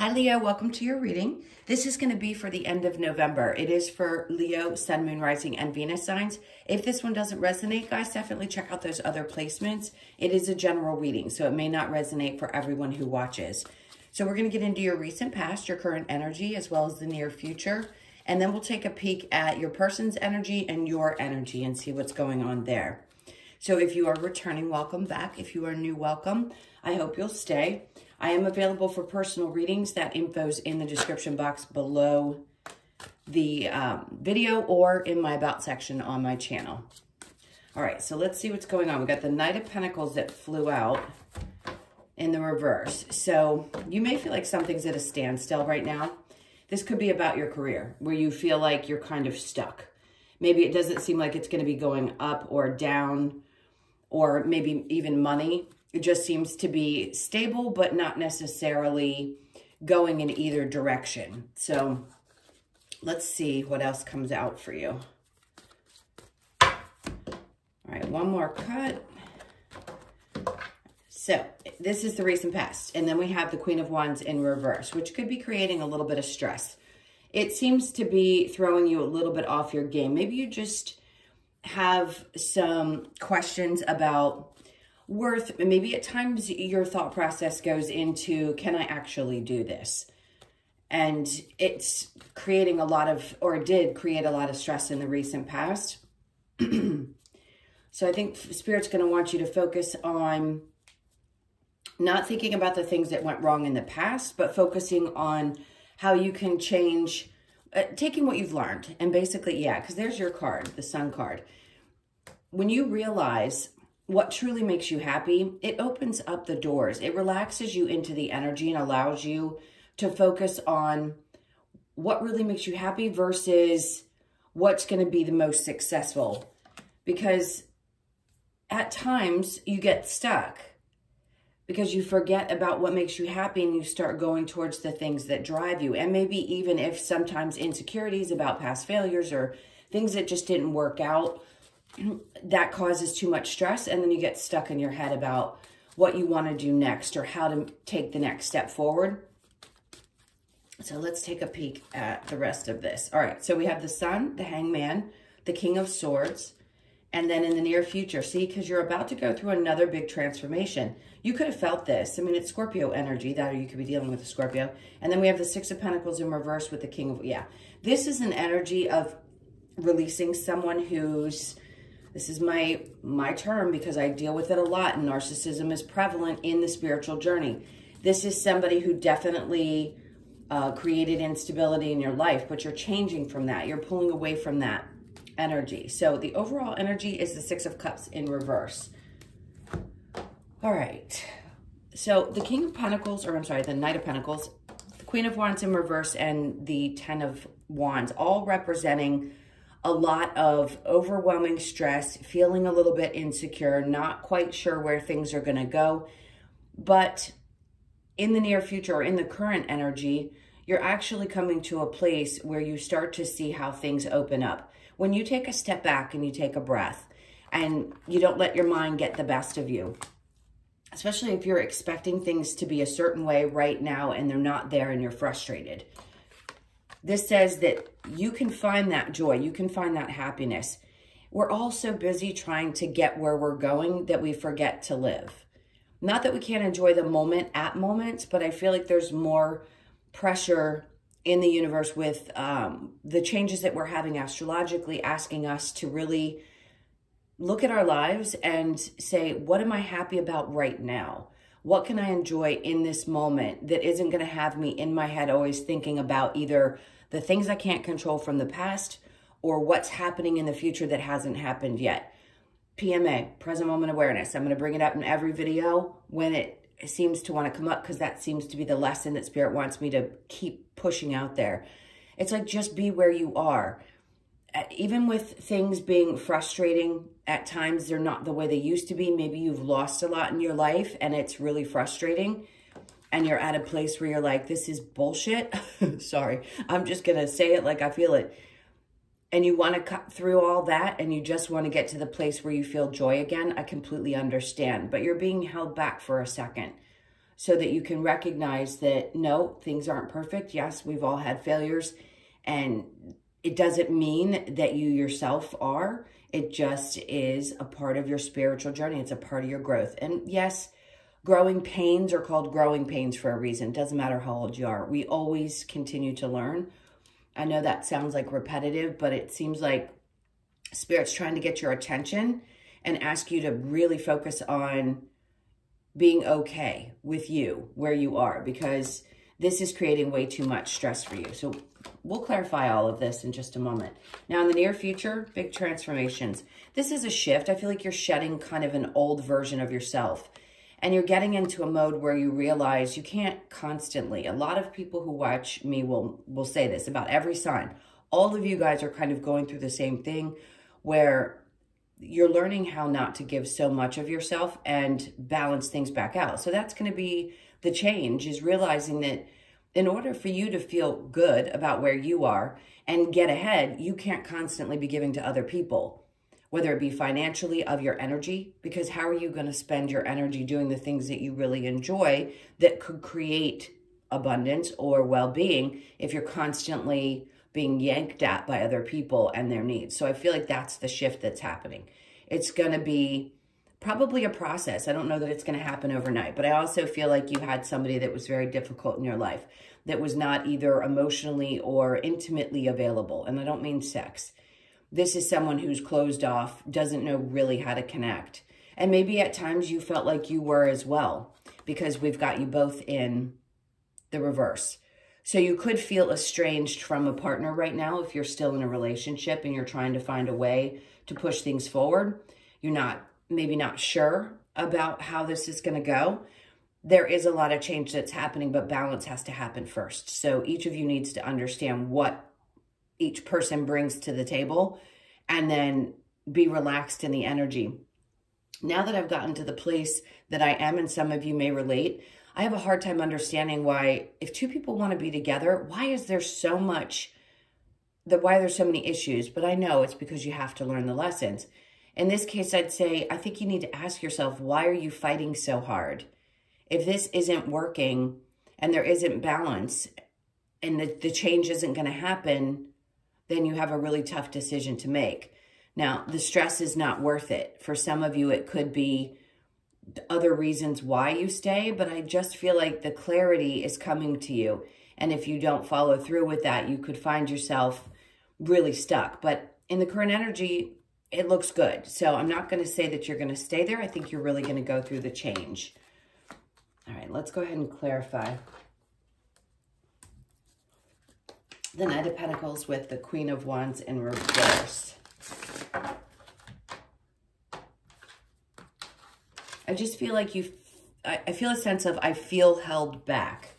Hi, Leo. Welcome to your reading. This is going to be for the end of November. It is for Leo, Sun, Moon, Rising, and Venus signs. If this one doesn't resonate, guys, definitely check out those other placements. It is a general reading, so it may not resonate for everyone who watches. So we're going to get into your recent past, your current energy, as well as the near future. And then we'll take a peek at your person's energy and your energy and see what's going on there. So if you are returning, welcome back. If you are new, welcome. I hope you'll stay. I am available for personal readings. That info's in the description box below the um, video or in my About section on my channel. All right, so let's see what's going on. We got the Knight of Pentacles that flew out in the reverse. So you may feel like something's at a standstill right now. This could be about your career, where you feel like you're kind of stuck. Maybe it doesn't seem like it's going to be going up or down, or maybe even money it just seems to be stable, but not necessarily going in either direction. So let's see what else comes out for you. All right, one more cut. So this is the recent past. And then we have the Queen of Wands in reverse, which could be creating a little bit of stress. It seems to be throwing you a little bit off your game. Maybe you just have some questions about worth, maybe at times your thought process goes into, can I actually do this? And it's creating a lot of, or did create a lot of stress in the recent past. so I think Spirit's going to want you to focus on not thinking about the things that went wrong in the past, but focusing on how you can change, uh, taking what you've learned. And basically, yeah, because there's your card, the sun card. When you realize what truly makes you happy, it opens up the doors. It relaxes you into the energy and allows you to focus on what really makes you happy versus what's going to be the most successful. Because at times you get stuck because you forget about what makes you happy and you start going towards the things that drive you. And maybe even if sometimes insecurities about past failures or things that just didn't work out that causes too much stress and then you get stuck in your head about what you want to do next or how to take the next step forward. So let's take a peek at the rest of this. All right, so we have the sun, the hangman, the king of swords, and then in the near future, see, because you're about to go through another big transformation. You could have felt this. I mean, it's Scorpio energy, that you could be dealing with a Scorpio. And then we have the six of pentacles in reverse with the king of, yeah. This is an energy of releasing someone who's this is my, my term because I deal with it a lot and narcissism is prevalent in the spiritual journey. This is somebody who definitely uh, created instability in your life, but you're changing from that. You're pulling away from that energy. So the overall energy is the Six of Cups in reverse. All right. So the King of Pentacles, or I'm sorry, the Knight of Pentacles, the Queen of Wands in reverse, and the Ten of Wands, all representing a lot of overwhelming stress, feeling a little bit insecure, not quite sure where things are going to go. But in the near future or in the current energy, you're actually coming to a place where you start to see how things open up. When you take a step back and you take a breath and you don't let your mind get the best of you, especially if you're expecting things to be a certain way right now and they're not there and you're frustrated this says that you can find that joy. You can find that happiness. We're all so busy trying to get where we're going that we forget to live. Not that we can't enjoy the moment at moments, but I feel like there's more pressure in the universe with um, the changes that we're having astrologically, asking us to really look at our lives and say, what am I happy about right now? What can I enjoy in this moment that isn't going to have me in my head always thinking about either the things I can't control from the past or what's happening in the future that hasn't happened yet? PMA, present moment awareness. I'm going to bring it up in every video when it seems to want to come up because that seems to be the lesson that Spirit wants me to keep pushing out there. It's like just be where you are. Uh, even with things being frustrating at times, they're not the way they used to be. Maybe you've lost a lot in your life and it's really frustrating and you're at a place where you're like, this is bullshit. Sorry, I'm just going to say it like I feel it. And you want to cut through all that and you just want to get to the place where you feel joy again. I completely understand, but you're being held back for a second. So that you can recognize that no, things aren't perfect. Yes, we've all had failures and it doesn't mean that you yourself are. It just is a part of your spiritual journey. It's a part of your growth. And yes, growing pains are called growing pains for a reason. It doesn't matter how old you are. We always continue to learn. I know that sounds like repetitive, but it seems like Spirit's trying to get your attention and ask you to really focus on being okay with you where you are because this is creating way too much stress for you. So we'll clarify all of this in just a moment. Now, in the near future, big transformations. This is a shift. I feel like you're shedding kind of an old version of yourself and you're getting into a mode where you realize you can't constantly. A lot of people who watch me will, will say this about every sign. All of you guys are kind of going through the same thing where you're learning how not to give so much of yourself and balance things back out. So that's going to be the change is realizing that in order for you to feel good about where you are and get ahead, you can't constantly be giving to other people, whether it be financially of your energy, because how are you going to spend your energy doing the things that you really enjoy that could create abundance or well-being if you're constantly being yanked at by other people and their needs. So I feel like that's the shift that's happening. It's going to be probably a process. I don't know that it's going to happen overnight, but I also feel like you had somebody that was very difficult in your life that was not either emotionally or intimately available. And I don't mean sex. This is someone who's closed off, doesn't know really how to connect. And maybe at times you felt like you were as well because we've got you both in the reverse. So you could feel estranged from a partner right now if you're still in a relationship and you're trying to find a way to push things forward. You're not, maybe not sure about how this is going to go. There is a lot of change that's happening, but balance has to happen first. So each of you needs to understand what each person brings to the table and then be relaxed in the energy. Now that I've gotten to the place that I am, and some of you may relate, I have a hard time understanding why, if two people want to be together, why is there so much, the, why there's so many issues? But I know it's because you have to learn the lessons. In this case, I'd say, I think you need to ask yourself, why are you fighting so hard? If this isn't working and there isn't balance and the, the change isn't going to happen, then you have a really tough decision to make. Now, the stress is not worth it. For some of you, it could be other reasons why you stay, but I just feel like the clarity is coming to you. And if you don't follow through with that, you could find yourself really stuck. But in the current energy, it looks good. So I'm not going to say that you're going to stay there. I think you're really going to go through the change. All right, let's go ahead and clarify. The Knight of Pentacles with the Queen of Wands in reverse. I just feel like you, I, feel a sense of, I feel held back.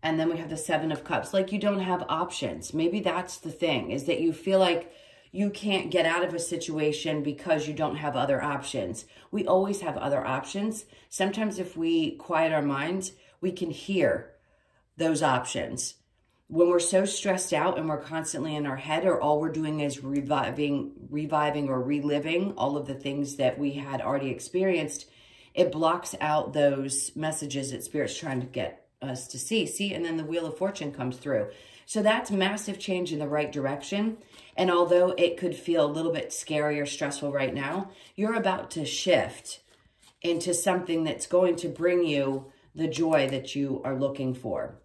And then we have the Seven of Cups. Like you don't have options. Maybe that's the thing, is that you feel like you can't get out of a situation because you don't have other options. We always have other options. Sometimes if we quiet our minds, we can hear those options. When we're so stressed out and we're constantly in our head or all we're doing is reviving, reviving or reliving all of the things that we had already experienced, it blocks out those messages that Spirit's trying to get us to see. See, and then the Wheel of Fortune comes through. So that's massive change in the right direction. And although it could feel a little bit scary or stressful right now, you're about to shift into something that's going to bring you the joy that you are looking for.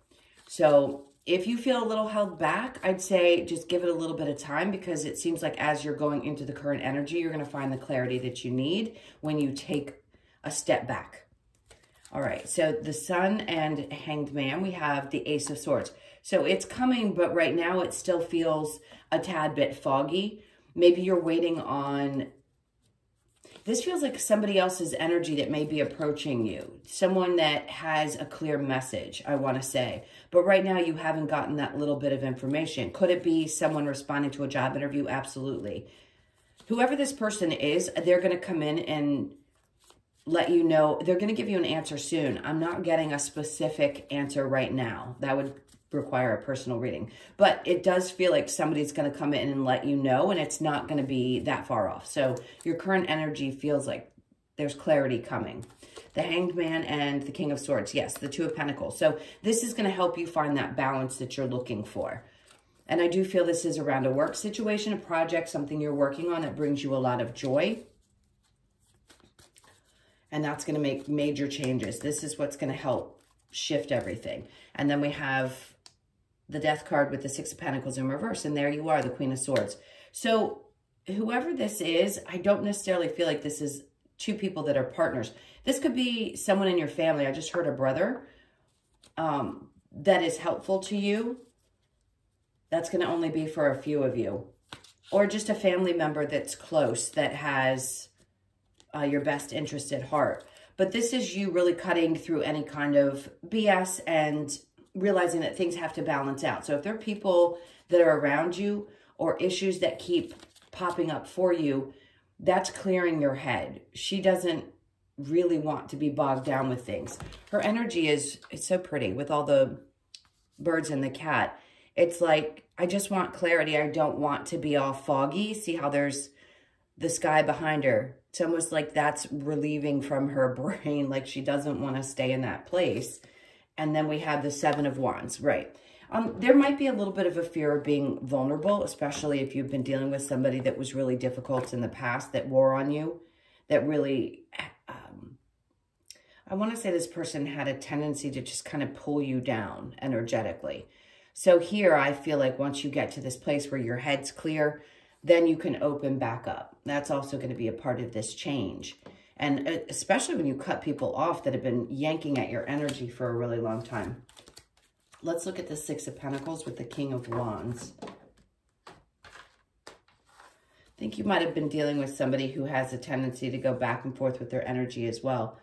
So if you feel a little held back, I'd say just give it a little bit of time because it seems like as you're going into the current energy, you're going to find the clarity that you need when you take a step back. All right, so the Sun and Hanged Man, we have the Ace of Swords. So it's coming, but right now it still feels a tad bit foggy. Maybe you're waiting on, this feels like somebody else's energy that may be approaching you. Someone that has a clear message, I want to say. But right now you haven't gotten that little bit of information. Could it be someone responding to a job interview? Absolutely. Whoever this person is, they're going to come in and let you know, they're going to give you an answer soon. I'm not getting a specific answer right now. That would require a personal reading. But it does feel like somebody's going to come in and let you know, and it's not going to be that far off. So your current energy feels like there's clarity coming. The Hanged Man and the King of Swords. Yes, the Two of Pentacles. So this is going to help you find that balance that you're looking for. And I do feel this is around a work situation, a project, something you're working on that brings you a lot of joy. And that's going to make major changes. This is what's going to help shift everything. And then we have the Death card with the Six of Pentacles in reverse. And there you are, the Queen of Swords. So whoever this is, I don't necessarily feel like this is two people that are partners. This could be someone in your family. I just heard a brother um, that is helpful to you. That's going to only be for a few of you. Or just a family member that's close that has uh, your best interest at heart. But this is you really cutting through any kind of BS and realizing that things have to balance out. So if there are people that are around you or issues that keep popping up for you, that's clearing your head. She doesn't really want to be bogged down with things. Her energy is it's so pretty with all the birds and the cat. It's like, I just want clarity. I don't want to be all foggy. See how there's the sky behind her. It's almost like that's relieving from her brain, like she doesn't want to stay in that place. And then we have the Seven of Wands, right. Um, there might be a little bit of a fear of being vulnerable, especially if you've been dealing with somebody that was really difficult in the past that wore on you, that really, um, I want to say this person had a tendency to just kind of pull you down energetically. So here, I feel like once you get to this place where your head's clear, then you can open back up. That's also going to be a part of this change. And uh, especially when you cut people off that have been yanking at your energy for a really long time. Let's look at the Six of Pentacles with the King of Wands. I think you might have been dealing with somebody who has a tendency to go back and forth with their energy as well.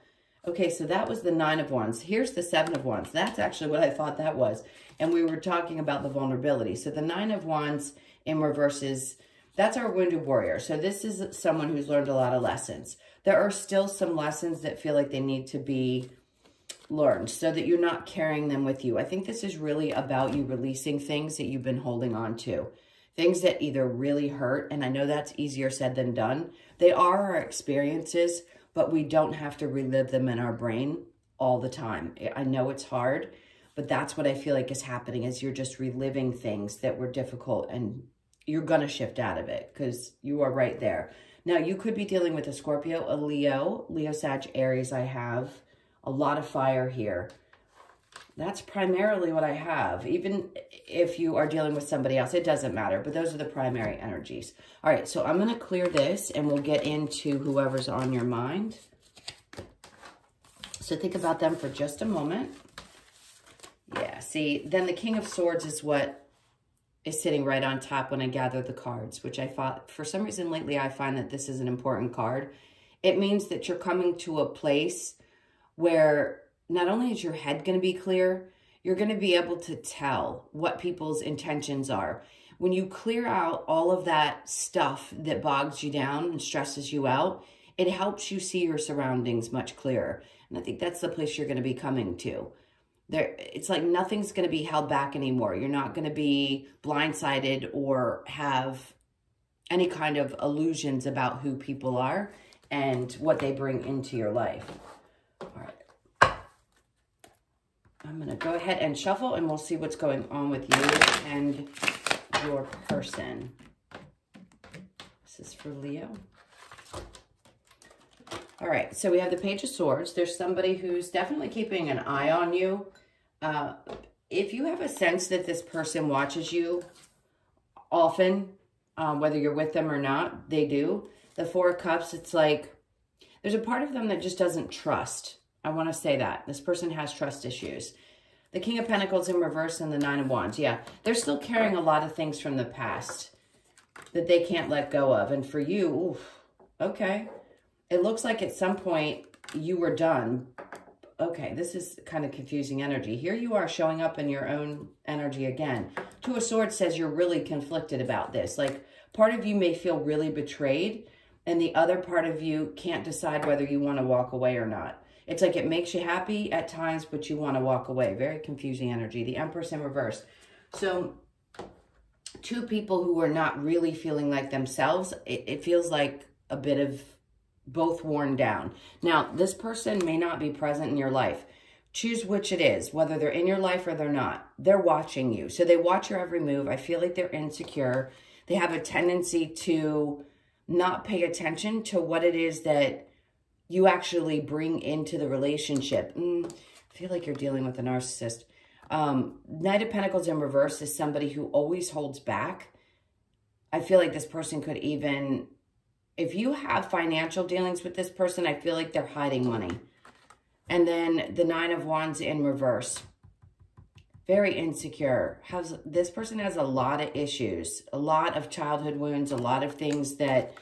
Okay, so that was the Nine of Wands. Here's the Seven of Wands. That's actually what I thought that was. And we were talking about the vulnerability. So the Nine of Wands in reverse is, that's our wounded warrior. So this is someone who's learned a lot of lessons. There are still some lessons that feel like they need to be learned so that you're not carrying them with you. I think this is really about you releasing things that you've been holding on to. Things that either really hurt, and I know that's easier said than done. They are our experiences, but we don't have to relive them in our brain all the time. I know it's hard, but that's what I feel like is happening is you're just reliving things that were difficult and you're going to shift out of it because you are right there. Now, you could be dealing with a Scorpio, a Leo, Leo, Sag, Aries I have a lot of fire here. That's primarily what I have. Even if you are dealing with somebody else, it doesn't matter. But those are the primary energies. All right, so I'm going to clear this and we'll get into whoever's on your mind. So think about them for just a moment. Yeah, see, then the King of Swords is what is sitting right on top when I gather the cards, which I thought, for some reason lately, I find that this is an important card. It means that you're coming to a place where not only is your head going to be clear, you're going to be able to tell what people's intentions are. When you clear out all of that stuff that bogs you down and stresses you out, it helps you see your surroundings much clearer. And I think that's the place you're going to be coming to. There, it's like nothing's going to be held back anymore. You're not going to be blindsided or have any kind of illusions about who people are and what they bring into your life. All right. I'm going to go ahead and shuffle and we'll see what's going on with you and your person. This is for Leo. All right, so we have the Page of Swords. There's somebody who's definitely keeping an eye on you. If you have a sense that this person watches you often, um, whether you're with them or not, they do. The Four Cups, it's like there's a part of them that just doesn't trust. I want to say that. This person has trust issues. The King of Pentacles in reverse and the Nine of Wands. Yeah, they're still carrying a lot of things from the past that they can't let go of. And for you, oof, okay. It looks like at some point you were done. Okay, this is kind of confusing energy. Here you are showing up in your own energy again. Two of Swords says you're really conflicted about this. Like, part of you may feel really betrayed and the other part of you can't decide whether you want to walk away or not. It's like it makes you happy at times, but you want to walk away. Very confusing energy. The Empress in reverse. So two people who are not really feeling like themselves, it, it feels like a bit of both worn down. Now, this person may not be present in your life. Choose which it is, whether they're in your life or they're not. They're watching you. So they watch your every move. I feel like they're insecure. They have a tendency to not pay attention to what it is that you actually bring into the relationship. Mm, I feel like you're dealing with a narcissist. Um, Knight of Pentacles in reverse is somebody who always holds back. I feel like this person could even, if you have financial dealings with this person, I feel like they're hiding money. And then the Nine of Wands in reverse. Very insecure. Has This person has a lot of issues, a lot of childhood wounds, a lot of things that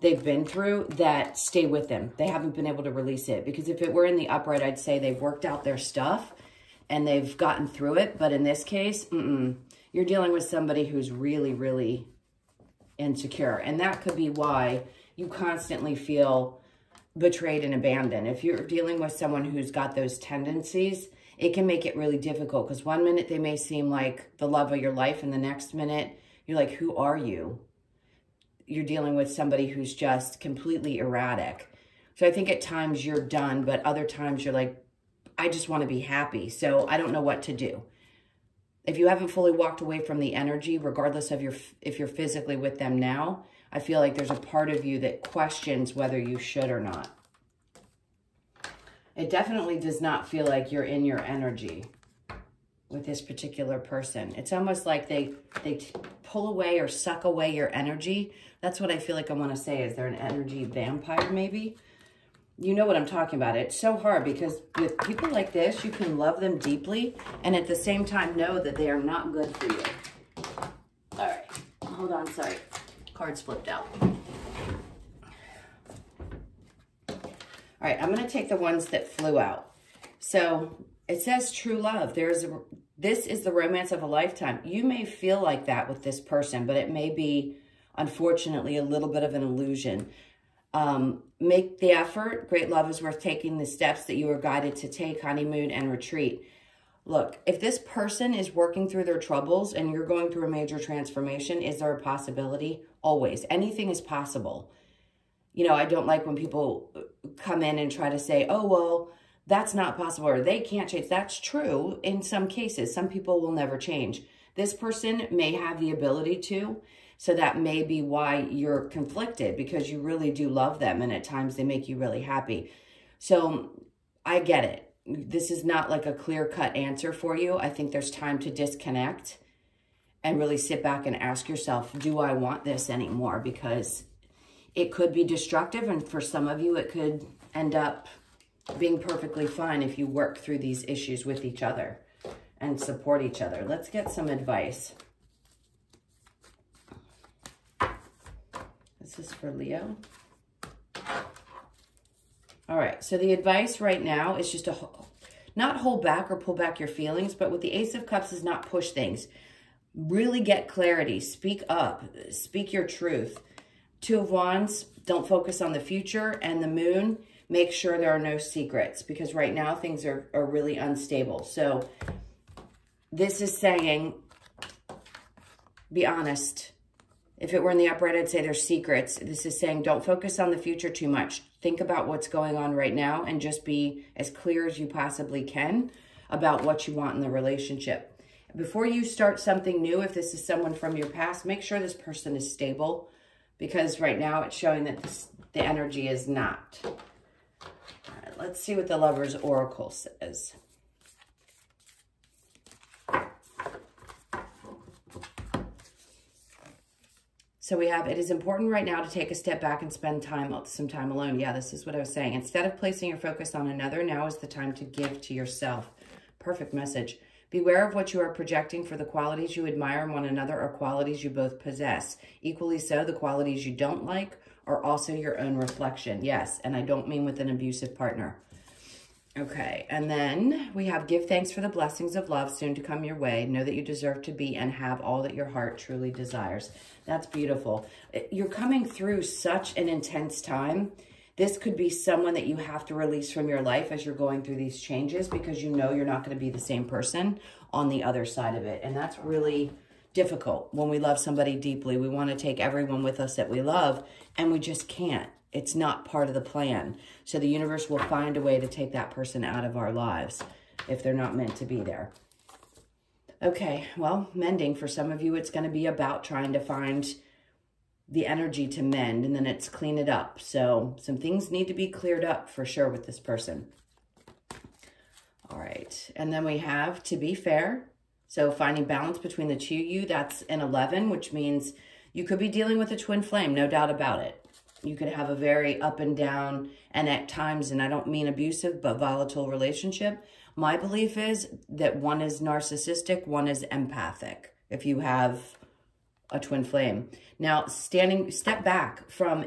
they've been through that stay with them. They haven't been able to release it. Because if it were in the upright, I'd say they've worked out their stuff and they've gotten through it. But in this case, mm -mm, you're dealing with somebody who's really, really insecure. And that could be why you constantly feel betrayed and abandoned. If you're dealing with someone who's got those tendencies, it can make it really difficult because one minute they may seem like the love of your life and the next minute you're like, who are you? You're dealing with somebody who's just completely erratic. So I think at times you're done, but other times you're like, I just want to be happy. So I don't know what to do. If you haven't fully walked away from the energy, regardless of your if you're physically with them now, I feel like there's a part of you that questions whether you should or not. It definitely does not feel like you're in your energy with this particular person. It's almost like they they pull away or suck away your energy. That's what I feel like I want to say. Is there an energy vampire maybe? You know what I'm talking about. It's so hard because with people like this, you can love them deeply and at the same time know that they are not good for you. All right, hold on, sorry. Cards flipped out. All right, I'm going to take the ones that flew out. So it says true love. There's a, this is the romance of a lifetime. You may feel like that with this person, but it may be, unfortunately, a little bit of an illusion. Um, make the effort. Great love is worth taking the steps that you are guided to take, honeymoon and retreat. Look, if this person is working through their troubles and you're going through a major transformation, is there a possibility? Always. Anything is possible. You know, I don't like when people come in and try to say, oh, well, that's not possible or they can't change. That's true in some cases. Some people will never change. This person may have the ability to, so that may be why you're conflicted because you really do love them and at times they make you really happy. So I get it. This is not like a clear-cut answer for you. I think there's time to disconnect and really sit back and ask yourself, do I want this anymore? Because it could be destructive and for some of you it could end up being perfectly fine if you work through these issues with each other and support each other. Let's get some advice. This is for Leo. All right, so the advice right now is just to not hold back or pull back your feelings, but with the Ace of Cups is not push things. Really get clarity. Speak up. Speak your truth. Two of Wands, don't focus on the future. And the Moon, make sure there are no secrets because right now things are, are really unstable. So this is saying, be honest if it were in the upright, I'd say there's secrets. This is saying don't focus on the future too much. Think about what's going on right now and just be as clear as you possibly can about what you want in the relationship. Before you start something new, if this is someone from your past, make sure this person is stable because right now it's showing that this, the energy is not. All right, let's see what the Lover's Oracle says. So we have, it is important right now to take a step back and spend time, some time alone. Yeah, this is what I was saying. Instead of placing your focus on another, now is the time to give to yourself. Perfect message. Beware of what you are projecting for the qualities you admire in one another or qualities you both possess. Equally so, the qualities you don't like are also your own reflection. Yes, and I don't mean with an abusive partner. Okay, and then we have give thanks for the blessings of love soon to come your way. Know that you deserve to be and have all that your heart truly desires. That's beautiful. Eh, you're coming through such an intense time. This could be someone that you have to release from your life as you're going through these changes because you know you're not going to be the same person on the other side of it. And that's really difficult when we love somebody deeply. We want to take everyone with us that we love and we just can't. It's not part of the plan. So the universe will find a way to take that person out of our lives if they're not meant to be there. Okay, well, mending. For some of you, it's going to be about trying to find the energy to mend, and then it's clean it up. So some things need to be cleared up for sure with this person. All right, and then we have to be fair. So finding balance between the two you, that's an 11, which means you could be dealing with a twin flame, no doubt about it. You could have a very up and down, and at times, and I don't mean abusive, but volatile relationship. My belief is that one is narcissistic, one is empathic. If you have a twin flame. Now, standing, step back from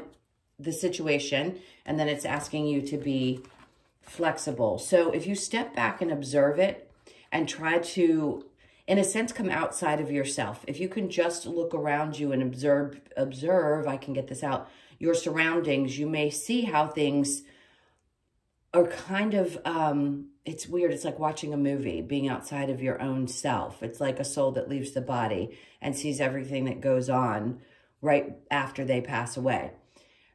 the situation, and then it's asking you to be flexible. So if you step back and observe it and try to in a sense, come outside of yourself. If you can just look around you and observe, observe, I can get this out, your surroundings, you may see how things are kind of, um, it's weird. It's like watching a movie, being outside of your own self. It's like a soul that leaves the body and sees everything that goes on right after they pass away.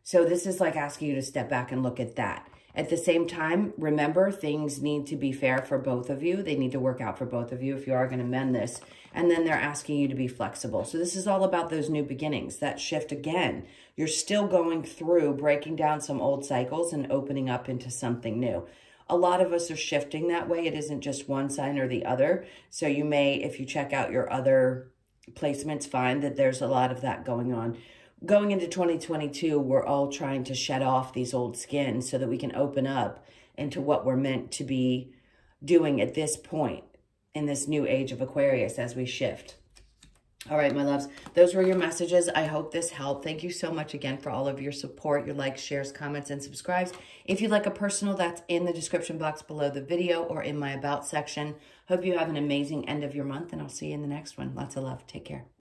So this is like asking you to step back and look at that. At the same time, remember, things need to be fair for both of you. They need to work out for both of you if you are going to mend this. And then they're asking you to be flexible. So this is all about those new beginnings, that shift again. You're still going through breaking down some old cycles and opening up into something new. A lot of us are shifting that way. It isn't just one sign or the other. So you may, if you check out your other placements, find that there's a lot of that going on going into 2022, we're all trying to shed off these old skins so that we can open up into what we're meant to be doing at this point in this new age of Aquarius as we shift. All right, my loves, those were your messages. I hope this helped. Thank you so much again for all of your support, your likes, shares, comments, and subscribes. If you'd like a personal, that's in the description box below the video or in my About section. Hope you have an amazing end of your month, and I'll see you in the next one. Lots of love. Take care.